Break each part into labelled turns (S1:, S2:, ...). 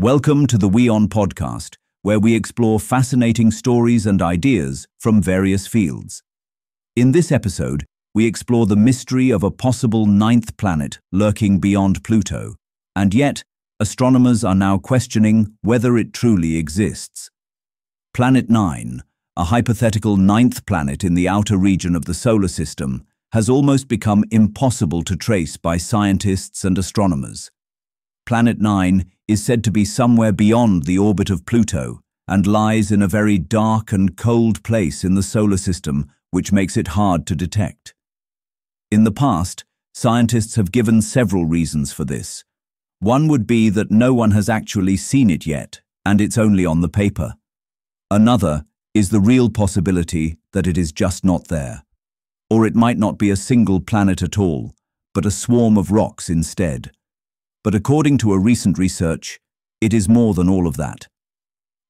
S1: Welcome to the WION podcast, where we explore fascinating stories and ideas from various fields. In this episode, we explore the mystery of a possible ninth planet lurking beyond Pluto, and yet astronomers are now questioning whether it truly exists. Planet 9, a hypothetical ninth planet in the outer region of the solar system, has almost become impossible to trace by scientists and astronomers. Planet 9 is said to be somewhere beyond the orbit of Pluto and lies in a very dark and cold place in the solar system, which makes it hard to detect. In the past, scientists have given several reasons for this. One would be that no one has actually seen it yet, and it's only on the paper. Another is the real possibility that it is just not there. Or it might not be a single planet at all, but a swarm of rocks instead. But according to a recent research, it is more than all of that.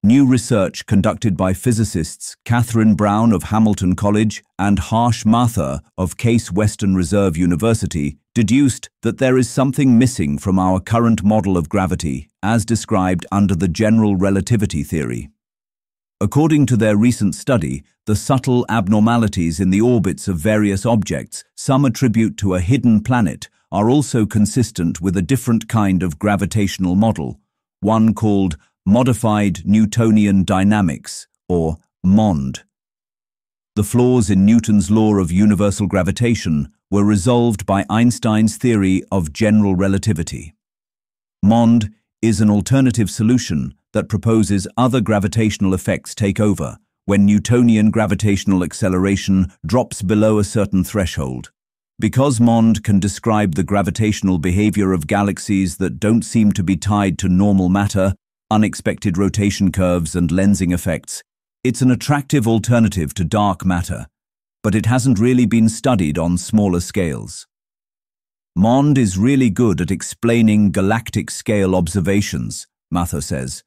S1: New research conducted by physicists Katherine Brown of Hamilton College and Harsh Mathur of Case Western Reserve University deduced that there is something missing from our current model of gravity as described under the general relativity theory. According to their recent study, the subtle abnormalities in the orbits of various objects some attribute to a hidden planet are also consistent with a different kind of gravitational model, one called Modified Newtonian Dynamics, or MOND. The flaws in Newton's law of universal gravitation were resolved by Einstein's theory of general relativity. MOND is an alternative solution that proposes other gravitational effects take over when Newtonian gravitational acceleration drops below a certain threshold. Because MOND can describe the gravitational behavior of galaxies that don't seem to be tied to normal matter, unexpected rotation curves and lensing effects, it's an attractive alternative to dark matter, but it hasn't really been studied on smaller scales. MOND is really good at explaining galactic scale observations, Mathur says.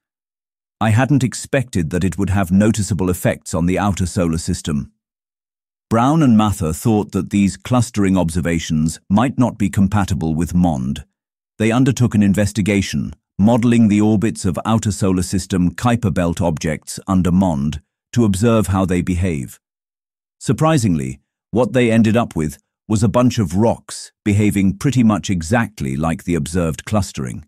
S1: I hadn't expected that it would have noticeable effects on the outer solar system. Brown and Mathur thought that these clustering observations might not be compatible with MOND. They undertook an investigation, modeling the orbits of outer solar system Kuiper belt objects under MOND to observe how they behave. Surprisingly, what they ended up with was a bunch of rocks behaving pretty much exactly like the observed clustering.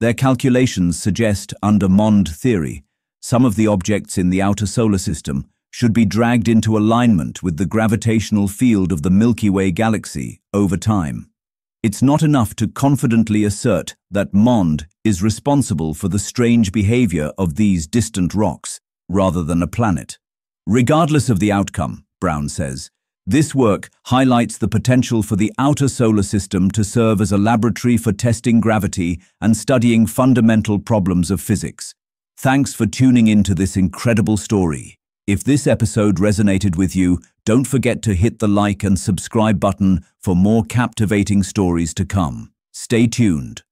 S1: Their calculations suggest, under MOND theory, some of the objects in the outer solar system should be dragged into alignment with the gravitational field of the Milky Way galaxy over time. It's not enough to confidently assert that MOND is responsible for the strange behavior of these distant rocks, rather than a planet. Regardless of the outcome, Brown says, this work highlights the potential for the outer solar system to serve as a laboratory for testing gravity and studying fundamental problems of physics. Thanks for tuning in to this incredible story. If this episode resonated with you, don't forget to hit the like and subscribe button for more captivating stories to come. Stay tuned.